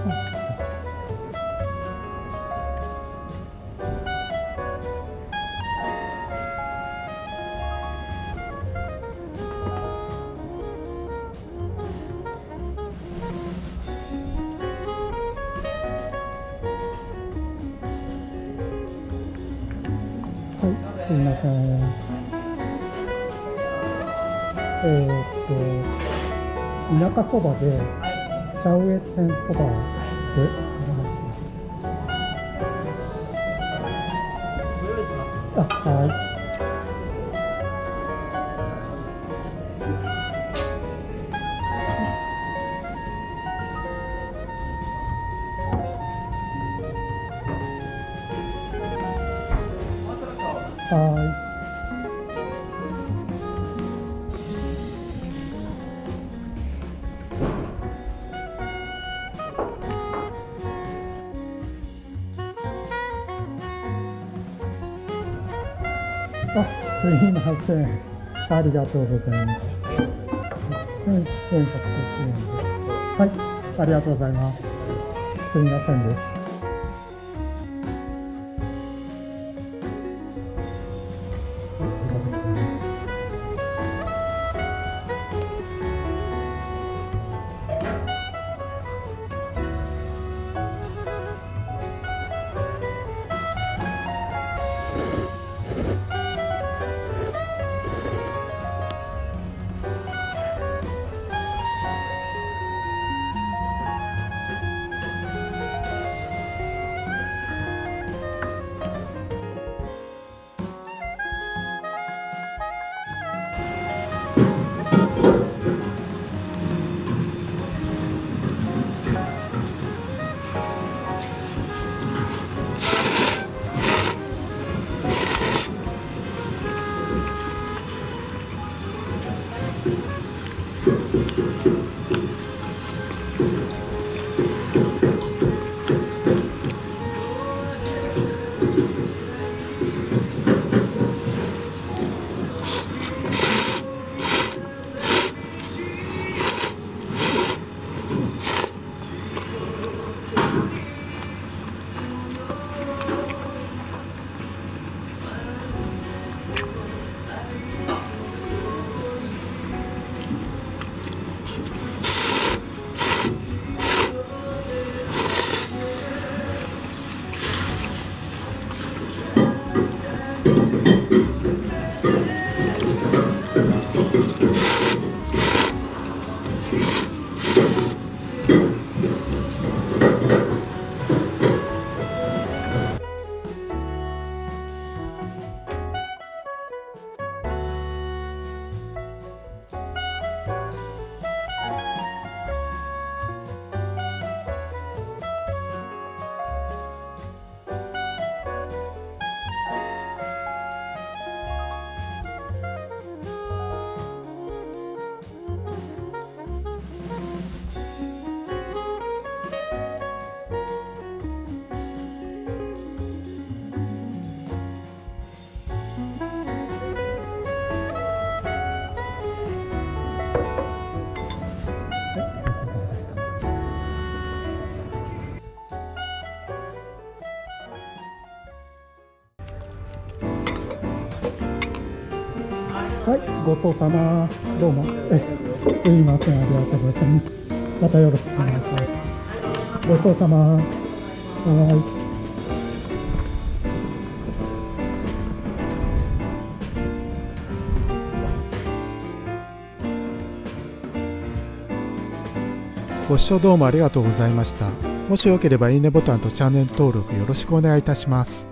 すみません。えー、っと、田舎そばで、シャウエッセンそばお願いします。あ、はい。はあ、すいません。ありがとうございます。円円、円。はい、ありがとうございます。すいませんです。はい、あはい、ごちそうさま。どうも。え、すいません、ありがとうございます。またよろしくお願いします。ごちそうさま。はい。ご視聴どうもありがとうございました。もしよければいいねボタンとチャンネル登録よろしくお願いいたします。